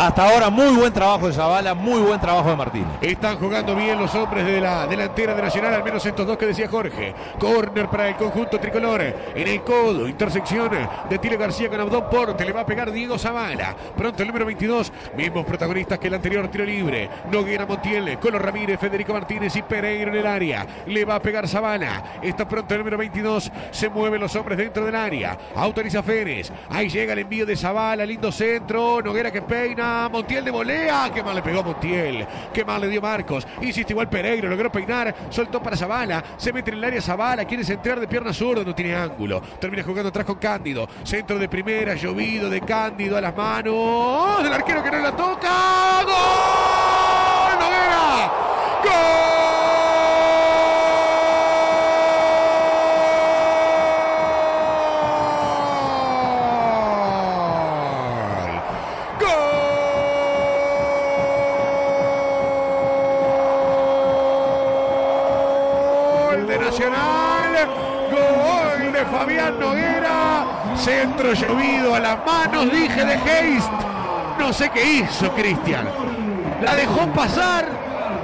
Hasta ahora muy buen trabajo de Zavala, muy buen trabajo de Martínez. Están jugando bien los hombres de la delantera de Nacional, al menos estos dos que decía Jorge. Corner para el conjunto tricolor. En el codo, intersección de Tile García con Abdón Porte. Le va a pegar Diego Zavala. Pronto el número 22. Mismos protagonistas que el anterior tiro libre. Noguera Montiel, Colo Ramírez, Federico Martínez y Pereiro en el área. Le va a pegar Zavala. Está pronto el número 22. Se mueven los hombres dentro del área. Autoriza Férez. Ahí llega el envío de Zavala. Lindo centro. Noguera que peina. Montiel de volea. Qué mal le pegó Montiel. Qué mal le dio Marcos. Insiste igual Pereiro. Logró peinar. Soltó para Zavala. Se mete en el área Zavala. Quiere centrar de pierna zurda. No tiene ángulo. Termina jugando atrás con Cándido. Centro de primera. Llovido de Cándido a las manos. Del arquero que no la toca. ¡Gol! ¡Noguera! ¡Gol! Gol de Nacional. Gol de Fabián Noguera. Centro llovido a las manos, dije de Heist. No sé qué hizo Cristian. La dejó pasar,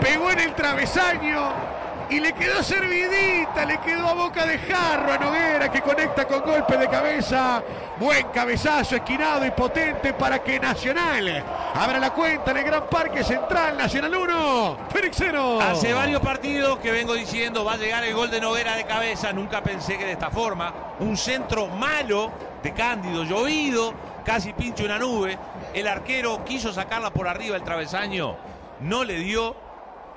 pegó en el travesaño y le quedó servidita, le quedó a boca de jarro a Noguera que conecta con golpe de cabeza. Buen cabezazo, esquinado y potente para que Nacional abra la cuenta en el Gran Parque Central. Nacional 1, Félix 0. Hace varios partidos que vengo diciendo va a llegar el gol de Noguera de cabeza. Nunca pensé que de esta forma. Un centro malo de Cándido, llovido, casi pinche una nube. El arquero quiso sacarla por arriba del travesaño, no le dio.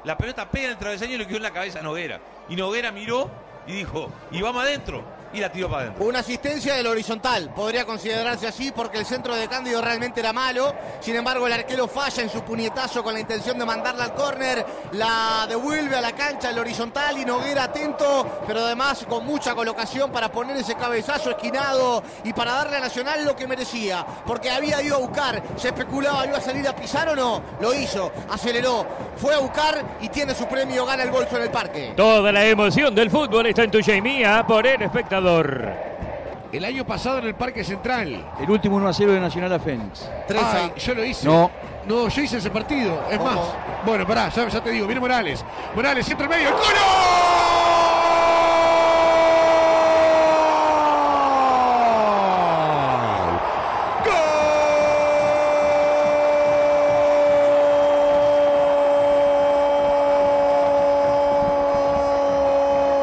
La pelota pega en el travesaño y le quedó en la cabeza a Noguera. Y Noguera miró y dijo, y vamos adentro. Y la tiró para adentro. Una asistencia del horizontal, podría considerarse así porque el centro de Cándido realmente era malo. Sin embargo, el arquero falla en su puñetazo con la intención de mandarla al córner. La devuelve a la cancha el horizontal y Noguera atento, pero además con mucha colocación para poner ese cabezazo esquinado y para darle a Nacional lo que merecía. Porque había ido a buscar, se especulaba, iba a salir a pisar o no. Lo hizo, aceleró, fue a buscar y tiene su premio, gana el bolso en el parque. Toda la emoción del fútbol está en y mía por el espectador. El año pasado en el Parque Central. El último 1 a 0 de Nacional a Fénix. Ay, yo lo hice. No. No, yo hice ese partido. Es ¿Cómo? más. Bueno, pará, ya, ya te digo. Viene Morales. Morales, centro al medio. ¡El gol!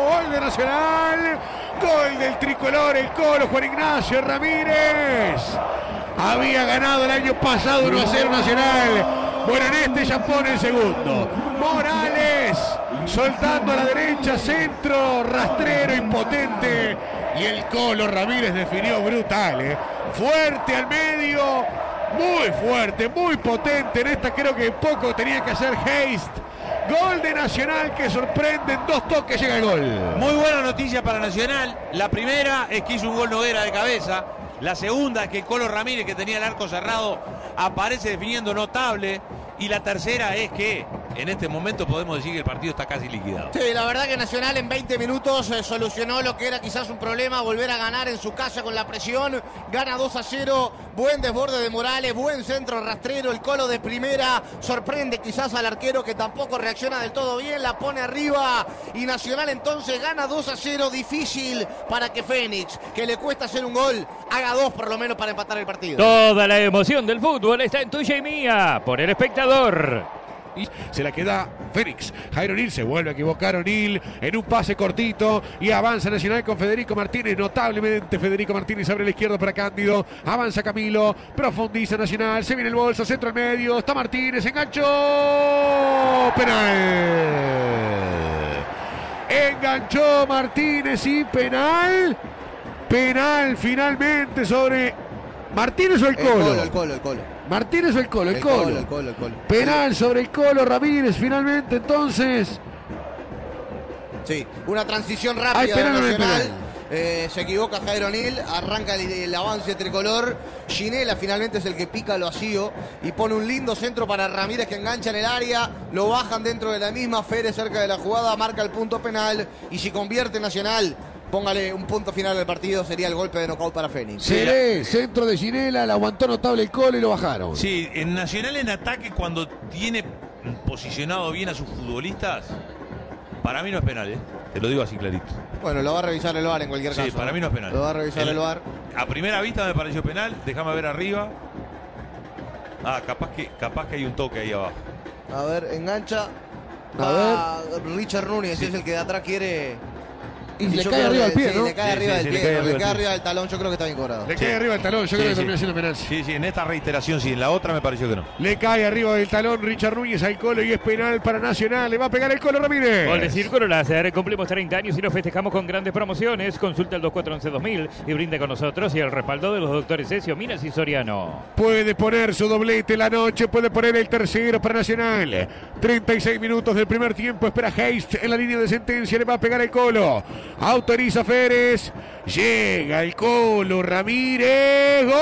¡Gol de Nacional! ¡Gol del tricolor, el Colo, Juan Ignacio Ramírez! Había ganado el año pasado 1 a 0 Nacional. Bueno, en este ya pone el segundo. Morales soltando a la derecha, centro, rastrero, impotente. Y el Colo Ramírez definió brutal. ¿eh? Fuerte al medio, muy fuerte, muy potente. En esta creo que poco tenía que hacer Haste. Gol de Nacional que sorprende en dos toques, llega el gol. Muy buena noticia para Nacional. La primera es que hizo un gol Noguera de cabeza. La segunda es que Colo Ramírez, que tenía el arco cerrado, aparece definiendo notable. Y la tercera es que en este momento podemos decir que el partido está casi liquidado. Sí, la verdad que Nacional en 20 minutos eh, solucionó lo que era quizás un problema, volver a ganar en su casa con la presión. Gana 2 a 0, buen desborde de Morales, buen centro rastrero, el colo de primera. Sorprende quizás al arquero que tampoco reacciona del todo bien, la pone arriba. Y Nacional entonces gana 2 a 0, difícil para que Fénix, que le cuesta hacer un gol, haga dos por lo menos para empatar el partido. Toda la emoción del fútbol está en tuya y mía por el espectador. Se la queda Fénix. Jairo Nil se vuelve a equivocar O'Neill en un pase cortito y avanza Nacional con Federico Martínez. Notablemente Federico Martínez abre la izquierda para Cándido. Avanza Camilo. Profundiza Nacional. Se viene el bolso. Centro al medio. Está Martínez. Enganchó. Penal. Enganchó Martínez y penal. Penal finalmente sobre Martínez o el El Colo. colo, el colo, el colo. Martínez o el Colo. El, El Colo. colo, el colo, el colo. Penal sobre el Colo Ramírez finalmente entonces. Sí, una transición rápida Hay penal de o no hay Nacional. penal. Eh, se equivoca Jairo Nil, arranca el, el avance tricolor. Ginela finalmente es el que pica lo vacío y pone un lindo centro para Ramírez que engancha en el área. Lo bajan dentro de la misma. Férez cerca de la jugada, marca el punto penal y si convierte Nacional póngale un punto final al partido, sería el golpe de knockout para Fénix. Seré, centro de Ginela, la aguantó notable el colo y lo bajaron. Sí, en Nacional en ataque cuando tiene posicionado bien a sus futbolistas, para mí no es penal, ¿eh? Te lo digo así clarito. Bueno, lo va a revisar el VAR en cualquier Sí, caso. para mí no es penal. Lo va a revisar el, El- VAR. A primera vista me pareció penal, déjame ver arriba. Ah, capaz que, capaz que hay un toque ahí abajo. A ver, engancha. A Va Richard Núñez es el que de atrás quiere. Y le cae arriba del pie, ¿no? Le cae Sí, arriba del pie, le cae le arriba cae del arriba del talón, yo creo que está bien cobrado. Le Sí. cae arriba el talón, yo Sí, creo que termina siendo penal. Sí, sí, en esta reiteración sí, en la otra me pareció que no. Le cae arriba del talón Richard Núñez al colo y es penal para Nacional. Le va a pegar el colo Ramírez. Gol de Círculo Láser. Cumplimos 30 años y lo festejamos con grandes promociones. Consulta el 2411-2000 y brinde con nosotros y el respaldo de los doctores Ezio, Minas y Soriano. Puede poner su doblete la noche, puede poner el tercero para Nacional. 36 minutos del primer tiempo, espera Heist en la línea de sentencia, le va a pegar el colo. Autoriza Férez, llega el colo Ramírez. ¡Gol!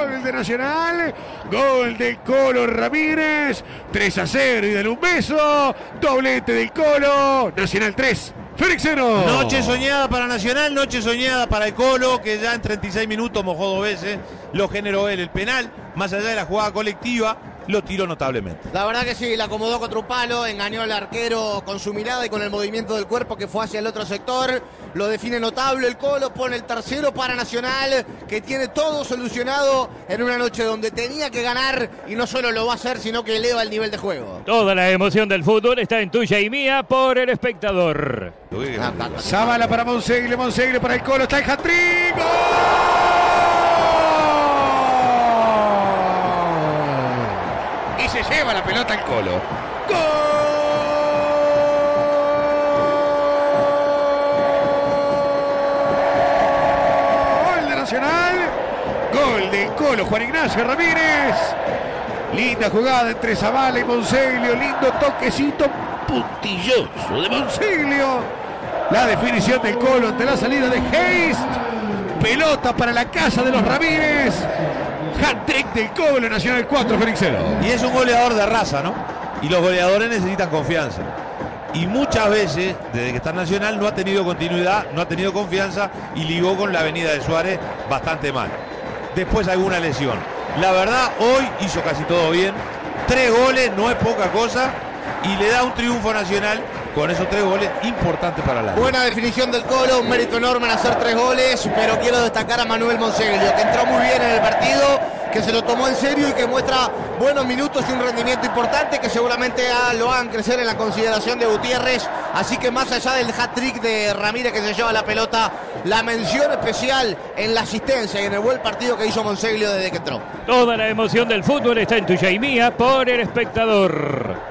Gol de Nacional, gol del Colo Ramírez, 3 a 0 y dale un beso, doblete del Colo, Nacional 3, Félix 0. Noche soñada para Nacional, noche soñada para el Colo, que ya en 36 minutos mojó dos veces, lo generó él el penal, más allá de la jugada colectiva, lo tiró notablemente. La verdad que sí, la acomodó contra un palo, engañó al arquero con su mirada y con el movimiento del cuerpo que fue hacia el otro sector. Lo define notable el Colo, pone el tercero para Nacional, que tiene todo solucionado en una noche donde tenía que ganar y no solo lo va a hacer, sino que eleva el nivel de juego. Toda la emoción del fútbol está en tuya y mía por el espectador. Ah. Zabala para Monsegle, Monsegle para el Colo, está el hat-trick. ¡Gol! Y se lleva la pelota el Colo. ¡Gol! Gol de Nacional. Gol del Colo, Juan Ignacio Ramírez. Linda jugada entre Zabala y Monseglio. Lindo toquecito puntilloso de Monseglio. La definición del Colo ante la salida de Heist. Pelota para la casa de los Ramírez. Hat-trick del Colo Nacional 4, Félix 0. Y es un goleador de raza, ¿no? Y los goleadores necesitan confianza. Y muchas veces, desde que está Nacional, no ha tenido continuidad, no ha tenido confianza y ligó con la avenida de Suárez bastante mal. Después alguna lesión. La verdad, hoy hizo casi todo bien. Tres goles, no es poca cosa. Y le da un triunfo nacional con esos tres goles importantes para la Buena definición del Colo, un mérito enorme en hacer tres goles, pero quiero destacar a Manuel Monseglio, que entró muy bien en el partido, que se lo tomó en serio y que muestra buenos minutos y un rendimiento importante que seguramente ah, lo hagan crecer en la consideración de Gutiérrez. Así que más allá del hat-trick de Ramírez que se lleva la pelota, la mención especial en la asistencia y en el buen partido que hizo Monseglio desde que entró. Toda la emoción del fútbol está en tuya y mía por el espectador.